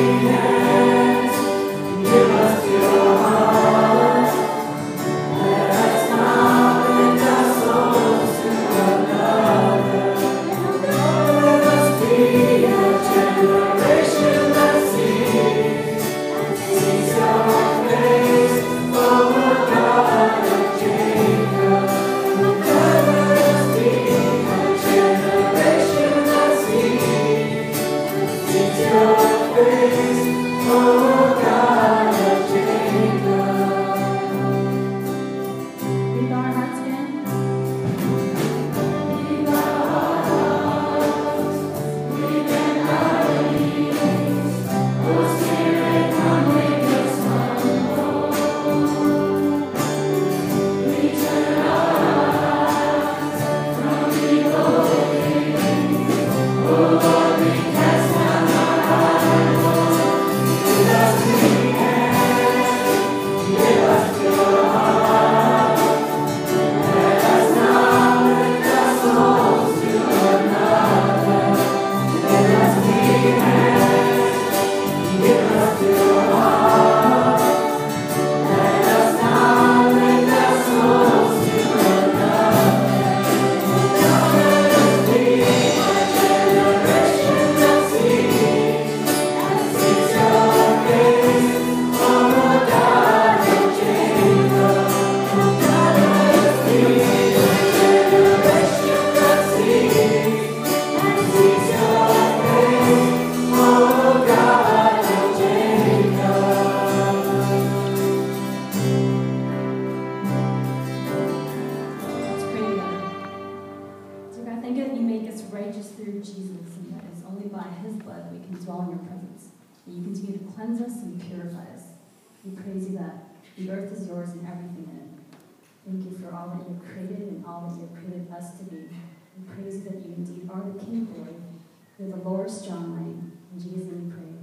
Yeah. praise. that you make us righteous through Jesus, and that is only by his blood we can dwell in your presence. And you continue to cleanse us and purify us. We praise you that the earth is yours and everything in it. Thank you for all that you've created and all that you've created us to be. We praise you that you indeed are the King of glory. You're the Lord strong reign. In Jesus' name we pray.